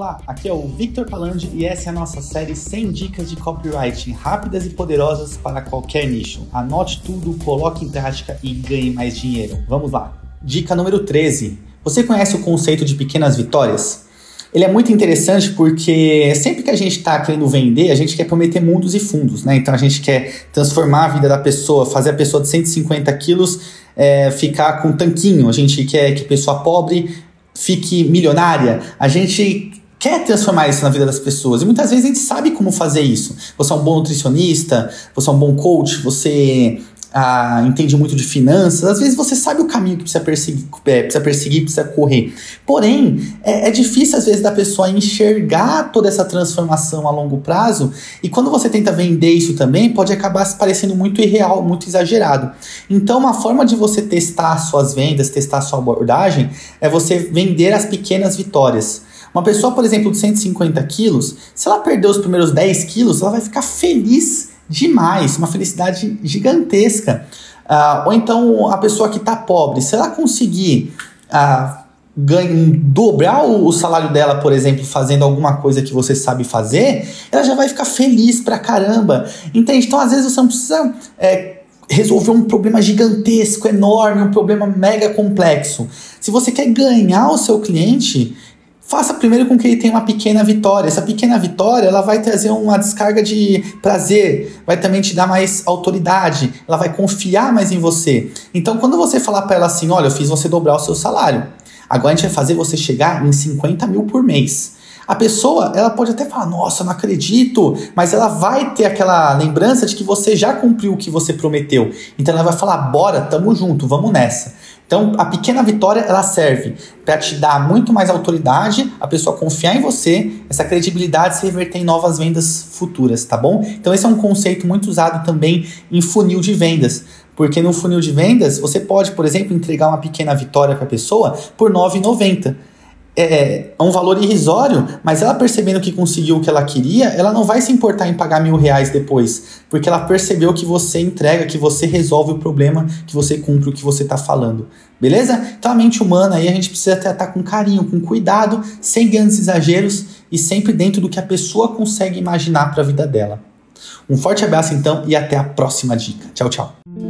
Olá, aqui é o Victor Palandi e essa é a nossa série 100 dicas de copywriting rápidas e poderosas para qualquer nicho. Anote tudo, coloque em prática e ganhe mais dinheiro. Vamos lá. Dica número 13. Você conhece o conceito de pequenas vitórias? Ele é muito interessante porque sempre que a gente está querendo vender, a gente quer prometer mundos e fundos, né? Então a gente quer transformar a vida da pessoa, fazer a pessoa de 150 quilos é, ficar com um tanquinho, a gente quer que a pessoa pobre fique milionária, a gente quer transformar isso na vida das pessoas. E muitas vezes a gente sabe como fazer isso. Você é um bom nutricionista, você é um bom coach, você ah, entende muito de finanças, às vezes você sabe o caminho que precisa perseguir, é, precisa, perseguir precisa correr. Porém, é, é, difícil às vezes da pessoa enxergar toda essa transformação a longo prazo, e quando você tenta vender isso também, pode acabar parecendo muito irreal, muito exagerado. Então, uma forma de você testar suas vendas, testar sua abordagem, é você vender as pequenas vitórias. Uma pessoa, por exemplo, de 150 quilos, se ela perder os primeiros 10 quilos, ela vai ficar feliz demais, uma felicidade gigantesca. Uh, ou então a pessoa que está pobre, se ela conseguir uh, dobrar o, salário dela, por exemplo, fazendo alguma coisa que você sabe fazer, ela já vai ficar feliz pra caramba. Entende? Então, às vezes, você não precisa. É, resolver um problema gigantesco, enorme, um problema mega complexo. Se você quer ganhar o seu cliente, Faça primeiro com que ele tenha uma pequena vitória. Essa pequena vitória, ela vai trazer uma descarga de prazer, vai também te dar mais autoridade, ela vai confiar mais em você. Então, quando você falar para ela assim, olha, eu fiz você dobrar o seu salário, agora a gente vai fazer você chegar em 50 mil por mês. A pessoa, ela pode até falar, nossa, não acredito, mas ela vai ter aquela lembrança de que você já cumpriu o que você prometeu. Então ela vai falar, bora, tamo junto, vamos nessa. Então, a pequena vitória ela serve para te dar muito mais autoridade, a pessoa confiar em você, essa credibilidade se reverter em novas vendas futuras, tá bom? Então, esse é um conceito muito usado também em funil de vendas. Porque no funil de vendas, você pode, por exemplo, entregar uma pequena vitória para a pessoa por R$ 9,90. É, é um valor irrisório, mas ela percebendo que conseguiu o que ela queria, ela não vai se importar em pagar mil reais depois, porque ela percebeu que você entrega, que você resolve o problema, que você cumpre o que você está falando. Beleza? Então a mente humana aí a gente precisa tratar com carinho, com cuidado, sem grandes exageros e sempre dentro do que a pessoa consegue imaginar para a vida dela. Um forte abraço então e até a próxima dica. Tchau, tchau.